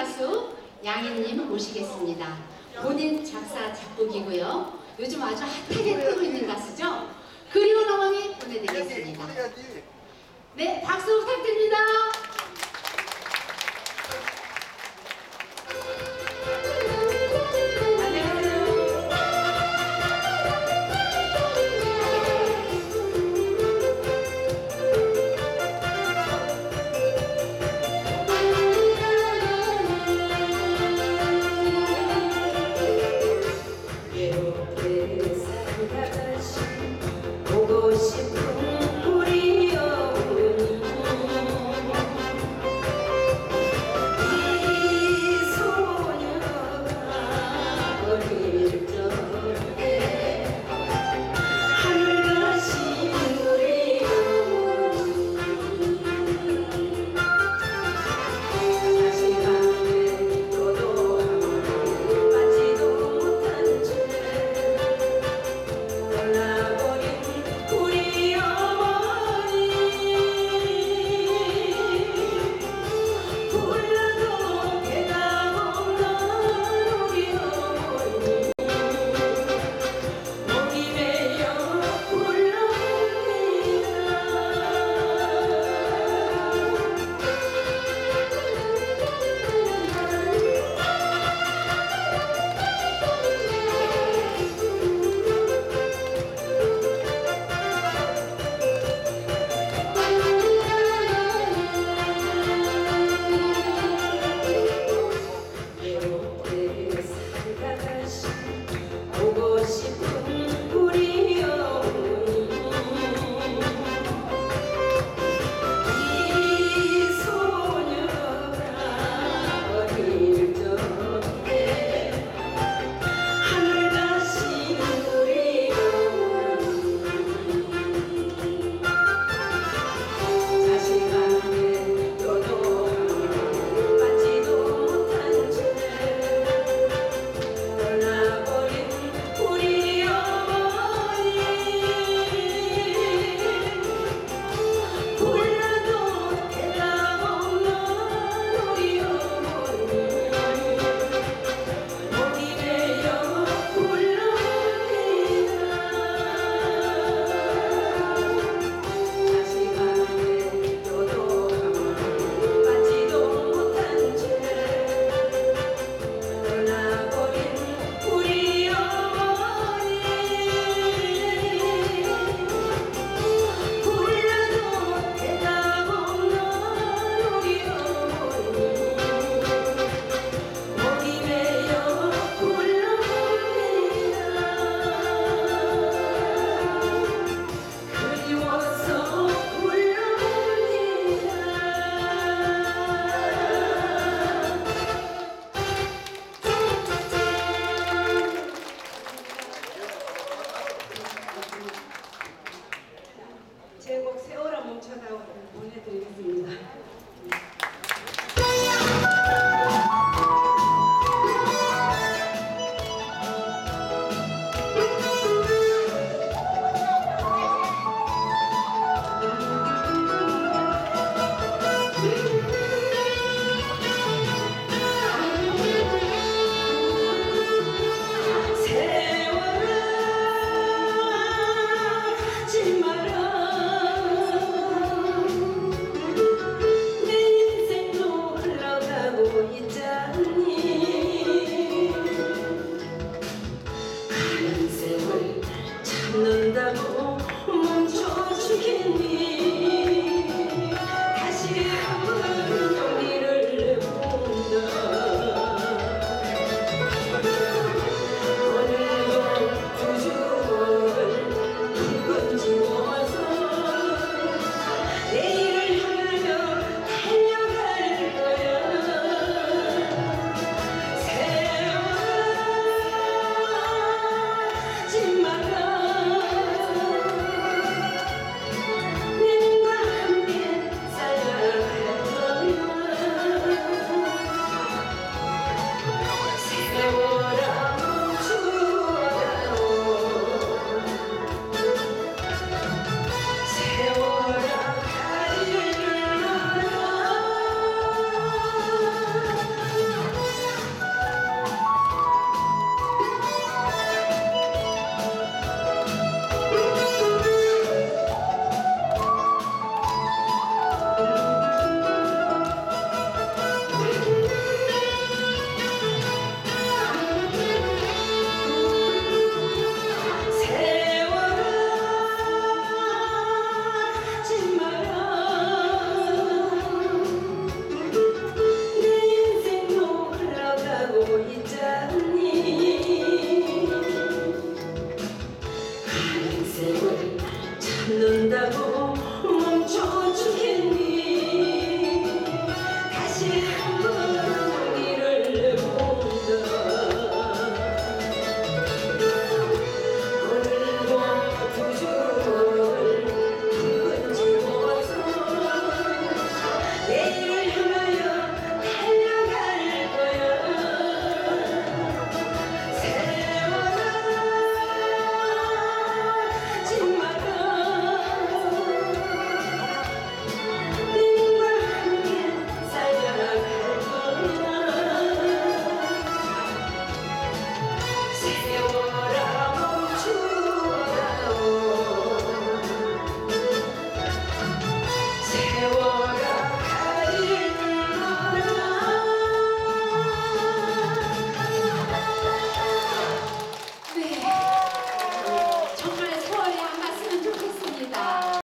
가수 양희님 모시겠습니다. 본인 작사 작곡이고요. 요즘 아주 핫하게 뜨고 있는 가수죠. 그리운 어머니 보내드리겠습니다. 네, 박수 부탁드립니다. 죽는다고 멈춰